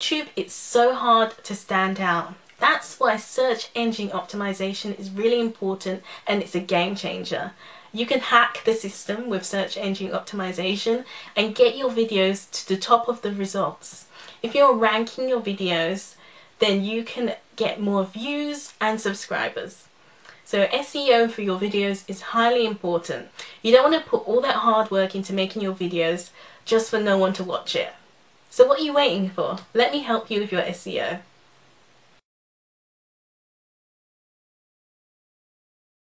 YouTube, it's so hard to stand out. That's why search engine optimization is really important and it's a game changer. You can hack the system with search engine optimization and get your videos to the top of the results. If you're ranking your videos, then you can get more views and subscribers. So SEO for your videos is highly important. You don't want to put all that hard work into making your videos just for no one to watch it. So what are you waiting for? Let me help you with your SEO.